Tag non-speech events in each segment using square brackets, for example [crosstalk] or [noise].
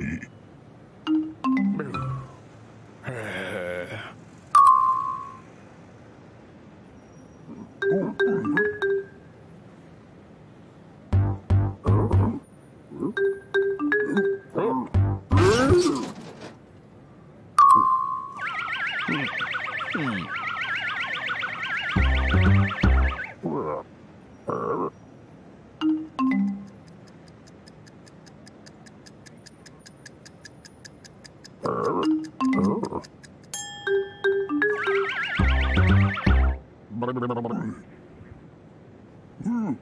Daddy. Mm.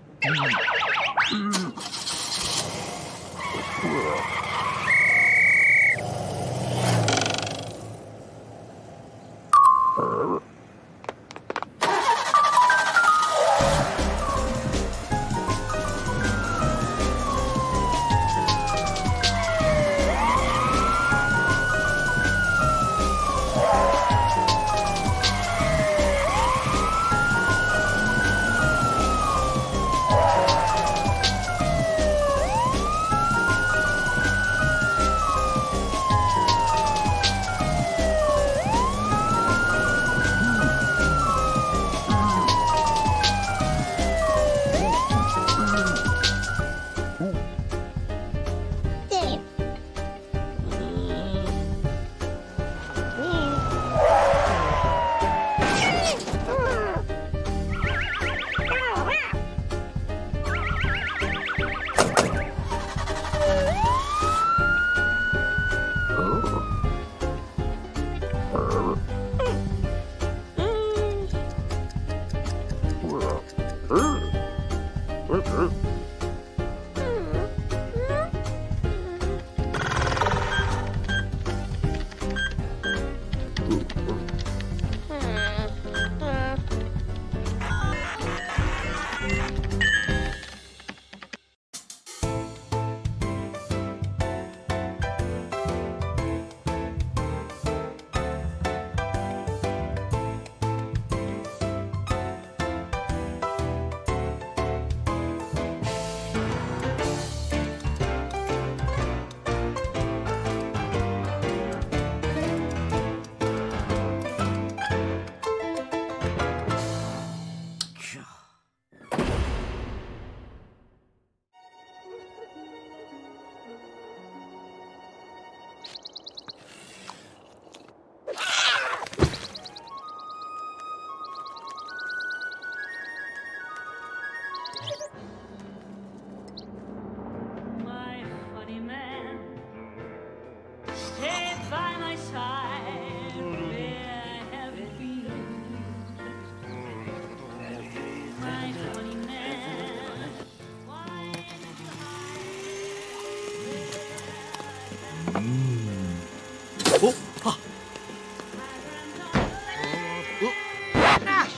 [gasps]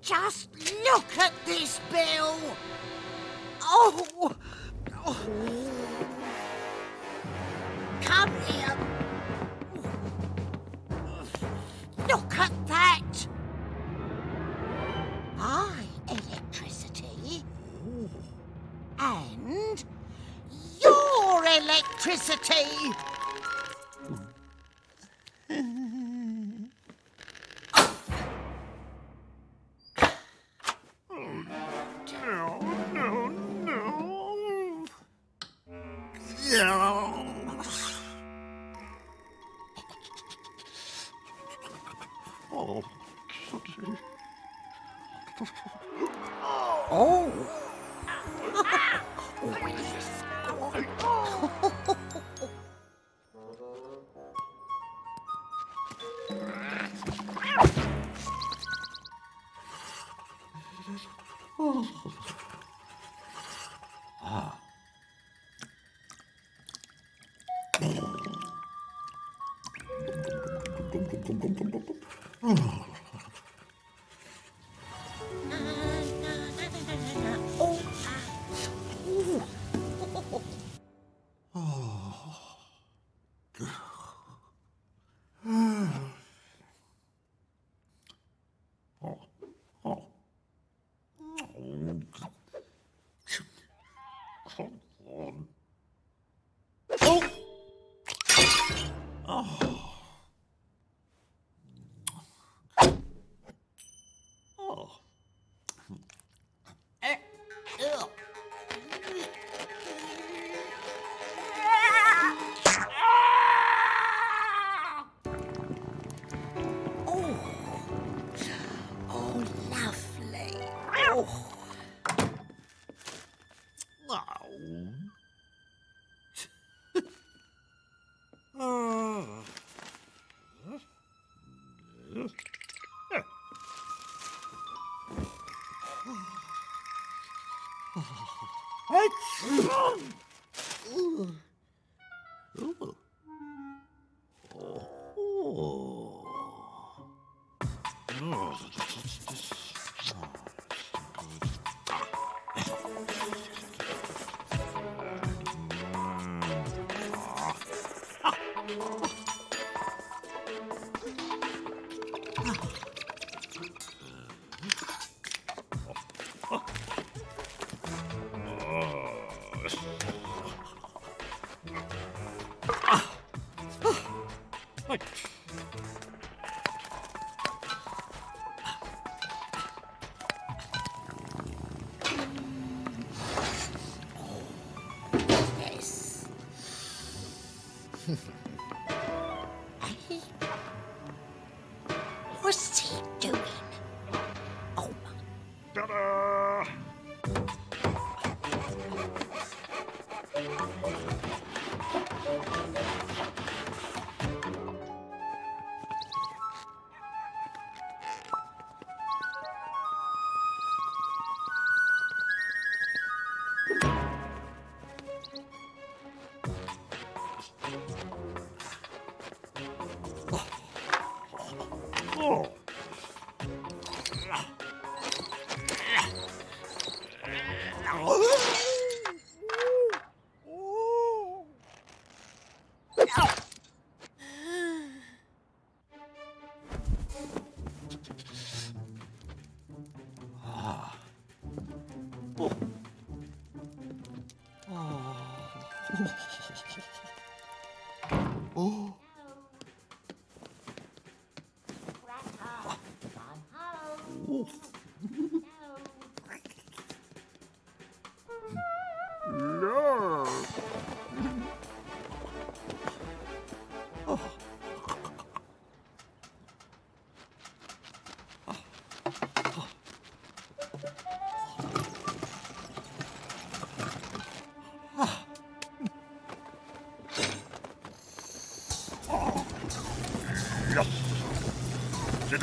Just look at this, Bill. Oh. oh. Come here. Look at that. My electricity. And your electricity. Oh. Oh.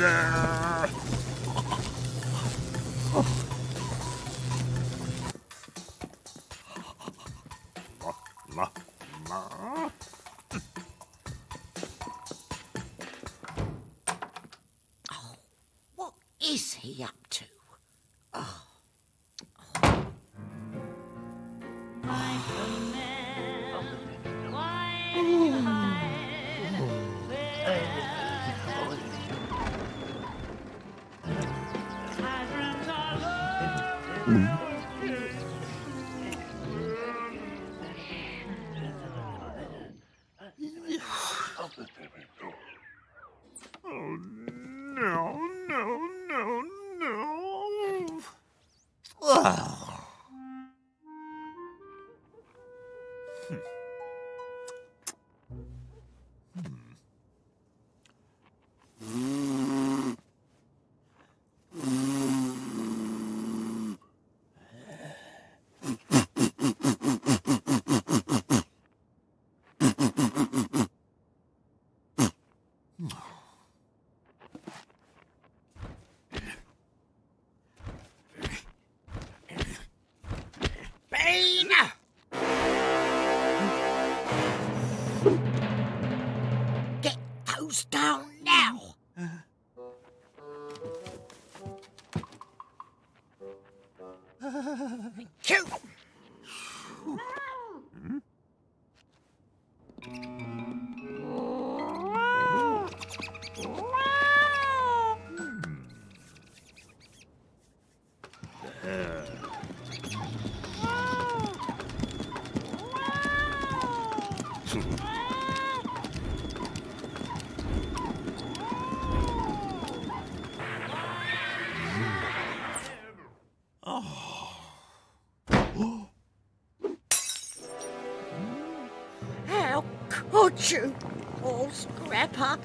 murder! Ma, ma, oh, what is he up to? Oh. you you, old scrapper.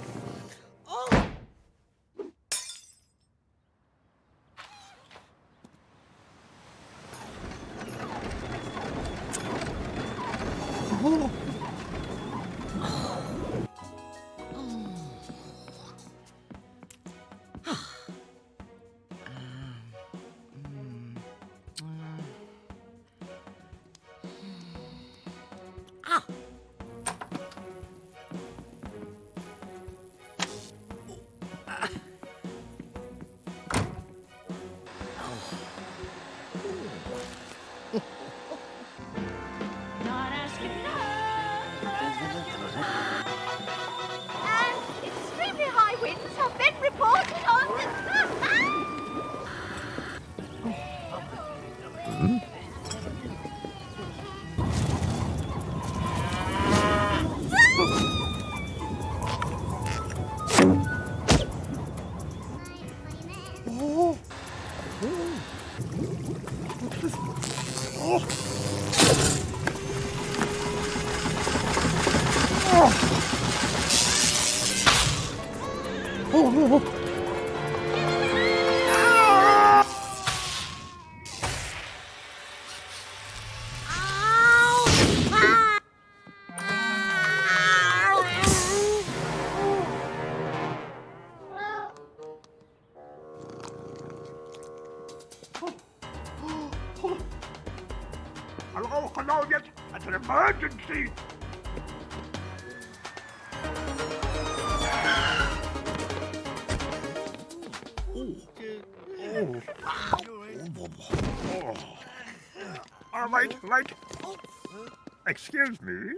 Mm-hmm. Excuse me?